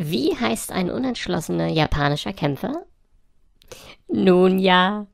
Wie heißt ein unentschlossener japanischer Kämpfer? Nun ja,